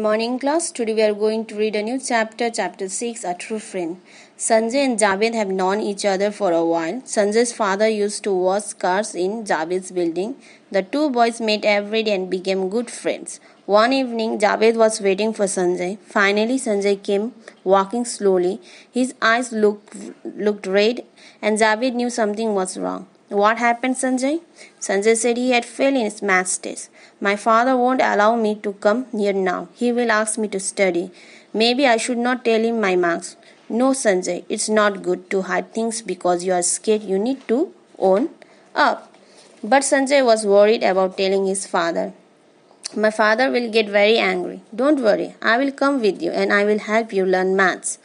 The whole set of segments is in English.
morning class. Today we are going to read a new chapter, chapter 6, A True Friend. Sanjay and Javed have known each other for a while. Sanjay's father used to wash cars in Javed's building. The two boys met every day and became good friends. One evening, Javed was waiting for Sanjay. Finally, Sanjay came walking slowly. His eyes looked, looked red, and Javed knew something was wrong. What happened, Sanjay? Sanjay said he had failed in his maths test. My father won't allow me to come here now. He will ask me to study. Maybe I should not tell him my marks. No, Sanjay, it's not good to hide things because you are scared. You need to own up. But Sanjay was worried about telling his father. My father will get very angry. Don't worry, I will come with you and I will help you learn maths.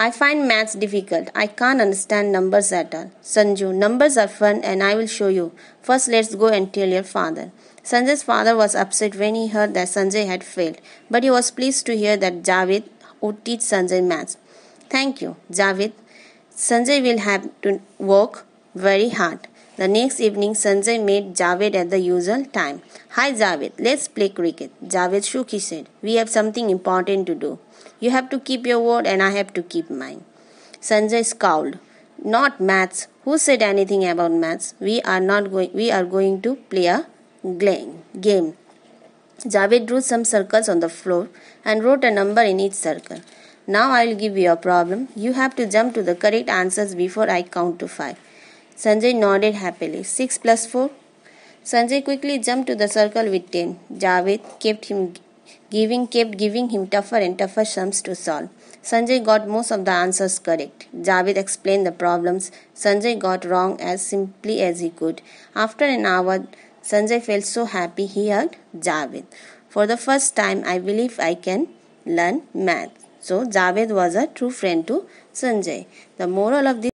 I find maths difficult. I can't understand numbers at all. Sanju, numbers are fun and I will show you. First, let's go and tell your father. Sanjay's father was upset when he heard that Sanjay had failed, but he was pleased to hear that Javed would teach Sanjay maths. Thank you, Javed. Sanjay will have to work very hard. The next evening, Sanjay met Javed at the usual time. Hi, Javed, let's play cricket. Javed shook his head. We have something important to do. You have to keep your word and I have to keep mine. Sanjay scowled. Not maths. Who said anything about maths? We are not going we are going to play a game. Javed drew some circles on the floor and wrote a number in each circle. Now I will give you a problem. You have to jump to the correct answers before I count to five. Sanjay nodded happily. Six plus four. Sanjay quickly jumped to the circle with ten. Javed kept him giving kept giving him tougher and tougher sums to solve. Sanjay got most of the answers correct. Javed explained the problems Sanjay got wrong as simply as he could. After an hour, Sanjay felt so happy he hugged Javed. For the first time, I believe I can learn math. So, Javed was a true friend to Sanjay. The moral of this